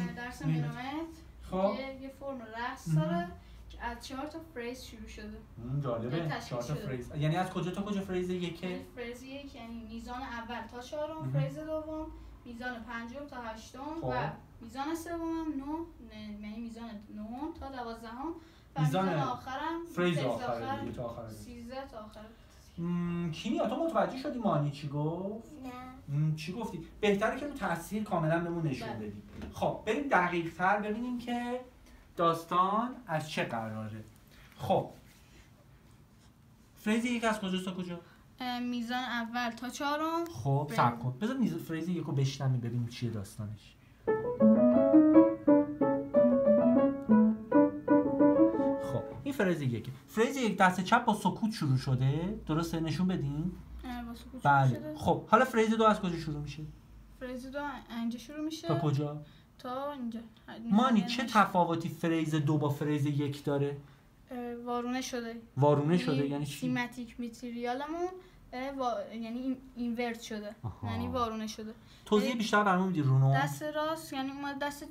درس. مینوئت خب یه, فرم رقص. داره که از چهار تا phrase شروع شده جالبه تشکیل چهار تا. phrase یعنی از کجا تا کجا phrase یکه یعنی phrase یک یعنی میزان اول تا چهارم. phrase دوم میزان پنجم تا هشتم خب. و میزان سومم نه یعنی میزان نهم تا دوازدهم و میزان آخرم phrase آخر تا آخر دیگه. سیزده تا آخر کیمیا تو متوجه شدی مانی چی گفت؟ نه. مم، چی گفتی؟ بهتره که رو تصویر کاملا بهمون نشون بله. بدی. خب بریم دقیق تر ببینیم که داستان از چه قراره. خب. phrase یک از کجا تا کجا؟ میزان اول تا چهارم. خب. صبر کن. بذار میز phrase یکو بشنویم ببینیم چیه داستانش. phrase یکه. phrase یک دست چپ با سکوت شروع شده. درسته؟ نشون بدین. با سکوت بله. شده. خب حالا phrase دو از کجا شروع میشه؟ phrase دو اینجا شروع میشه. تا کجا؟ تا اینجا. مانی یعنی چه تفاوتی phrase دو با phrase یک داره؟ وارونه شده. وارونه شده یعنی چی؟ thematic material مون وا... یعنی این اینورت شده. آها. یعنی وارونه شده. توضیح یعنی بیشتر برامون میدی رونو. دست راست یعنی اومد دست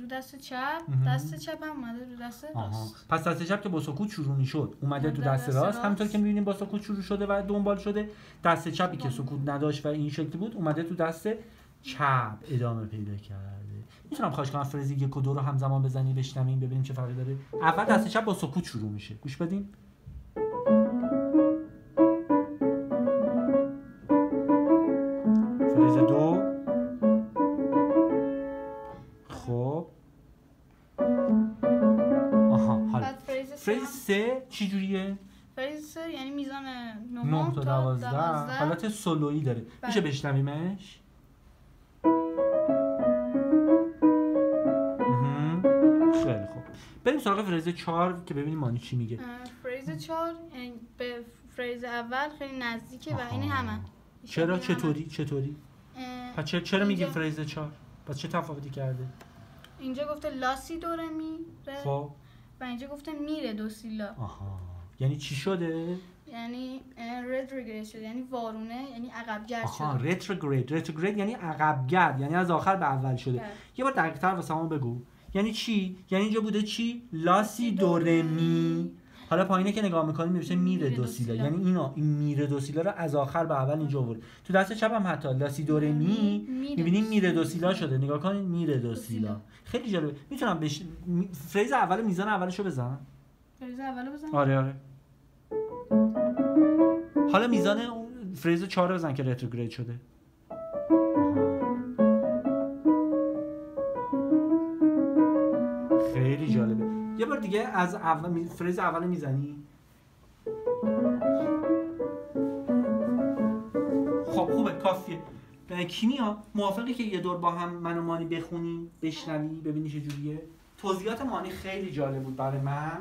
رو دست چپ. دست چپ هم اومده رو دست راست. پس دست چپ که با سکوت شروع می‌شد اومده تو دست دست راست. راست. همونطور که می‌بینیم با سکوت شروع شده و دنبال شده. دست چپی که. سکوت نداشت و این شکلی بود اومده تو دست چپ ادامه پیدا کرده. می‌تونم خواهش کنم فریز یک و دو رو همزمان بزنی بشنویم ببینیم چه فرقی داره. اول دست چپ با سکوت شروع میشه. گوش بدین. فریز دو. خب. آها حالا. phrase سه. چی جوریه؟ phrase سه یعنی میزان 9 9 تا تا 12 12 حالت سولویی داره. میشه بله. بشنویمش؟ خیلی خوب. بریم سراغ phrase 4 که ببینیم مانی چی میگه. phrase 4 یعنی به phrase اول خیلی نزدیکه و این. همه. چرا؟ چطوری؟ چطوری؟ پس چرا چرا میگی اینجا- phrase 4 پس چه تفاوتی کرده؟ اینجا گفته لاسی دوره می خب. و اینجا گفته میره دو سیلا. آها. یعنی چی شده؟ یعنی رتروگرید شده. یعنی وارونه یعنی عقب گرد آها شده. رتروگرید رتروگرید یعنی عقب گرد یعنی از آخر به اول شده. بله. یه بار دقیق تر واسه بگو. یعنی چی؟ یعنی اینجا بوده چی؟ لاسی دو دو ره می. حالا پایینه که نگاه می‌کنیم میبشه میره میره دو سیلا. یعنی اینو این میره دو سیلا رو از آخر به اول اینجا آورد. تو دست چپ هم حتی لاسی دو ره می میره می‌بینیم دو میره دو سیلا. شده. نگاه کنید میره دو سیلا. خیلی جالبه. می‌تونم بش... فریز اول میزان اولشو بزن فریز اولو بزن. آره آره. حالا میزان فریز 4 بزن که رتروگرید شده. خیلی جالبه. یه بار دیگه از اول فریز اول می‌زنی؟ خب خوبه کافیه. کیمیا موافقی که یه دور با هم من و مانی بخونیم بشنوی ببینی چه جوریه؟ توضیحات مانی خیلی جالب بود برای من.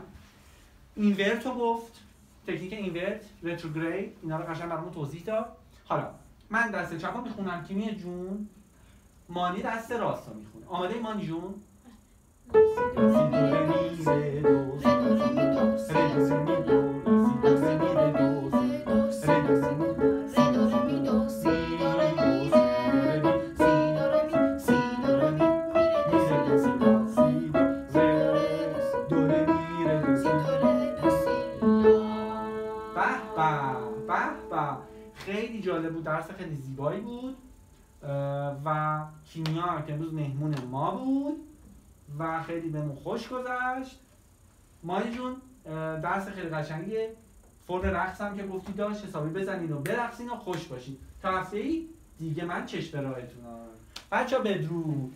اینورت رو گفت تکنیک اینورت رتروگرید اینا رو قشنگ برامون توضیح داد. حالا من دست چپ رو می‌خونم. کیمیا جون مانی دست راست می‌خونه. آماده مانی جون؟ خیلی جالب بود درس زیبایی بود و کیمیا که امروز مهمون ما بود. و خیلی بهمون خوش گذشت مانی جون درس خیلی قشنگیه فرم رقص هم که گفتی داشت حسابی بزنین و برقصین و خوش باشین تا هفته ای دیگه من چشم راهتونم بچه بدرود